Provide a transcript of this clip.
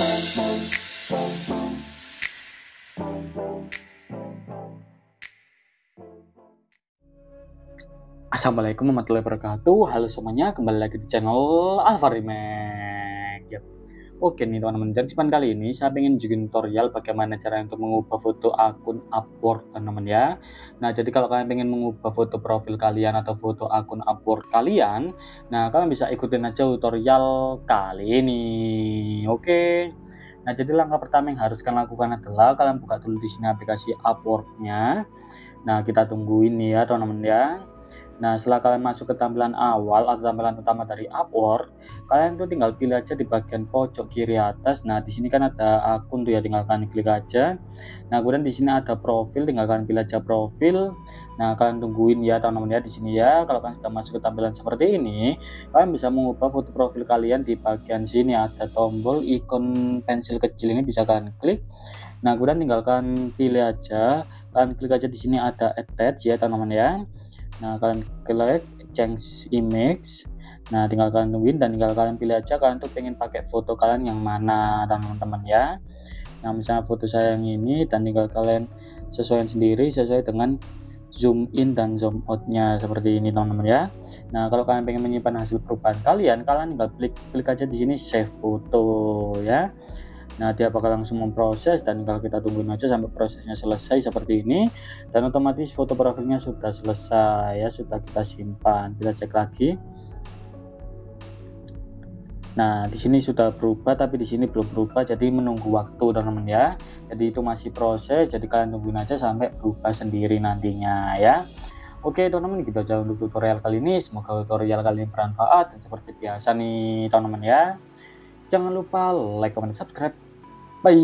Assalamualaikum warahmatullahi wabarakatuh. Halo semuanya, kembali lagi di channel Alfa. Oke nih teman-teman, jadi cuman kali ini saya ingin bikin tutorial bagaimana cara untuk mengubah foto akun Upwork teman-teman ya. Nah, jadi kalau kalian ingin mengubah foto profil kalian atau foto akun Upwork kalian, nah kalian bisa ikutin aja tutorial kali ini. Oke. Nah, jadi langkah pertama yang harus kalian lakukan adalah kalian buka dulu di sini aplikasi Upwork-nya. Nah, kita tungguin ya teman-teman ya. Nah, setelah kalian masuk ke tampilan awal atau tampilan utama dari Upwork, kalian tuh tinggal pilih aja di bagian pojok kiri atas. Nah, di sini kan ada akun tuh ya, tinggal kalian klik aja. Nah, kemudian di sini ada profil, tinggal kalian pilih aja profil. Nah, kalian tungguin ya teman-teman ya di sini ya. Kalau kalian sudah masuk ke tampilan seperti ini, kalian bisa mengubah foto profil kalian di bagian sini ada tombol ikon pensil kecil ini bisa kalian klik. Nah, kemudian tinggalkan pilih aja, kalian klik aja di sini ada attach ya teman-teman ya. Nah, kalian klik change image. Nah, tinggal kalian tungguin dan tinggal kalian pilih aja kalian tuh pengen pakai foto kalian yang mana teman-teman ya. Nah, misalnya foto saya yang ini dan tinggal kalian sesuaikan sendiri sesuai dengan zoom in dan zoom outnya seperti ini teman-teman ya. Nah, kalau kalian pengen menyimpan hasil perubahan kalian, kalian tinggal klik klik aja di sini save foto ya. Nah, dia bakal langsung memproses dan kalau kita tungguin aja sampai prosesnya selesai seperti ini dan otomatis foto profilnya sudah selesai ya, sudah kita simpan. Kita cek lagi. Nah, di sini sudah berubah tapi di sini belum berubah jadi menunggu waktu teman-teman ya. Jadi itu masih proses, jadi kalian tungguin aja sampai berubah sendiri nantinya ya. Oke teman-teman gitu aja untuk tutorial kali ini semoga tutorial kali ini bermanfaat dan seperti biasa nih teman-teman ya jangan lupa like, comment, subscribe バイ。